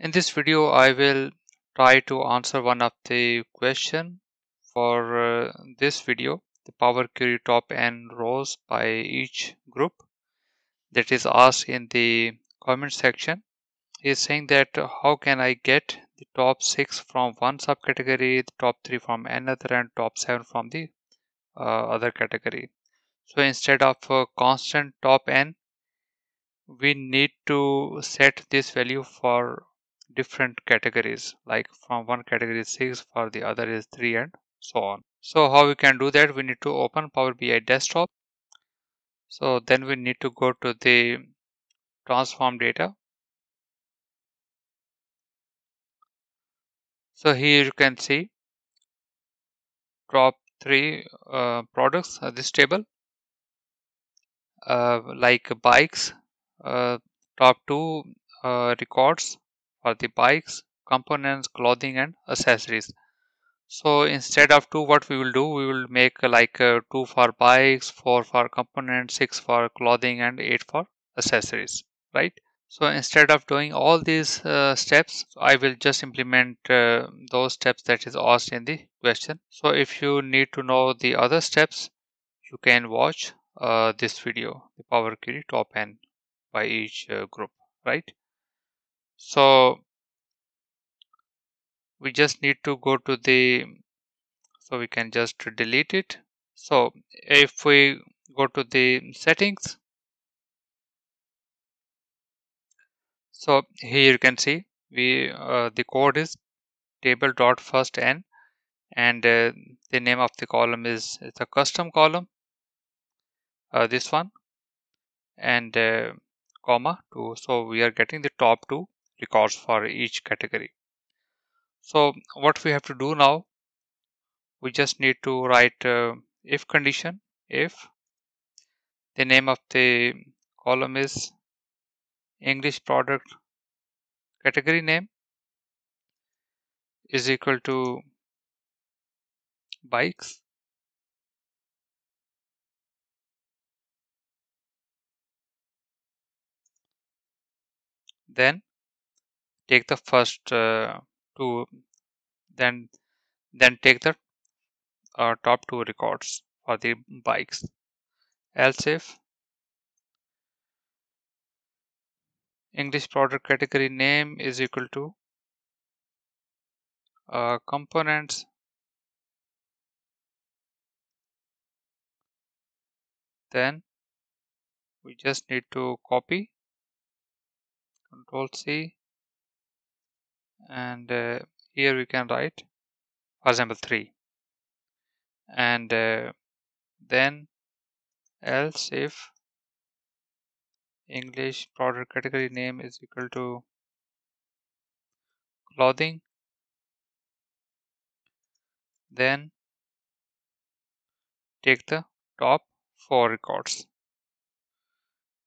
In this video, I will try to answer one of the question for uh, this video, the Power Query top n rows by each group that is asked in the comment section. Is saying that how can I get the top 6 from one subcategory, the top 3 from another and top 7 from the uh, other category. So instead of a constant top n, we need to set this value for different categories like from one category is 6 for the other is 3 and so on. So how we can do that? We need to open power bi desktop. So then we need to go to the transform data. So here you can see top three uh, products this table. Uh, like bikes uh, top two uh, records for the bikes, components, clothing and accessories. So instead of 2 what we will do we will make like uh, 2 for bikes, 4 for components, 6 for clothing and 8 for accessories right. So instead of doing all these uh, steps I will just implement uh, those steps that is asked in the question. So if you need to know the other steps you can watch uh, this video the Power Query top n by each uh, group right. So we just need to go to the so we can just delete it. So if we go to the settings so here you can see we uh, the code is table dot first n and uh, the name of the column is it's a custom column uh, this one and uh, comma 2 so we are getting the top two records for each category. So what we have to do now, we just need to write uh, if condition, if the name of the column is English product category name is equal to bikes then take the first uh, two then then take the uh, top two records for the bikes. Else if english product category name is equal to uh, components then we just need to copy control c and uh, here we can write for example 3 and uh, then else if English product category name is equal to clothing then take the top four records.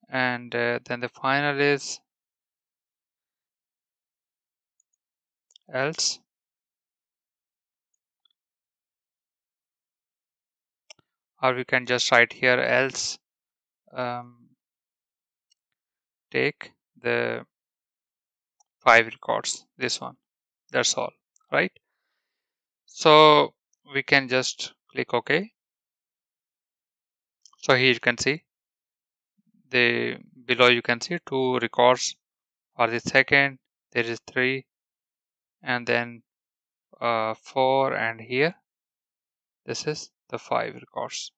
And uh, then the final is else? Or we can just write here else um, take the five records this one that's all right? So we can just click ok. So here you can see the below you can see two records for the second there is three and then uh, 4 and here this is the 5 records.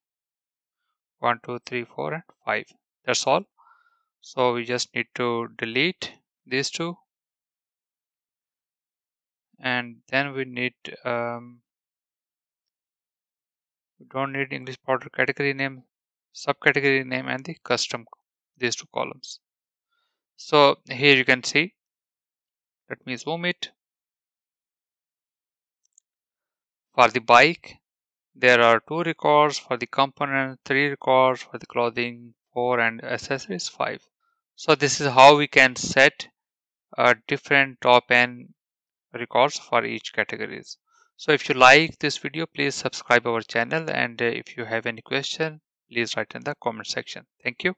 1 2 3 4 and 5 that's all. So we just need to delete these two. And then we need um, we don't need English product category name subcategory name and the custom these two columns. So here you can see let me zoom it For the bike, there are two records for the component, three records for the clothing, four and accessories, five. So this is how we can set uh, different top n records for each categories. So if you like this video, please subscribe our channel and uh, if you have any question, please write in the comment section. Thank you.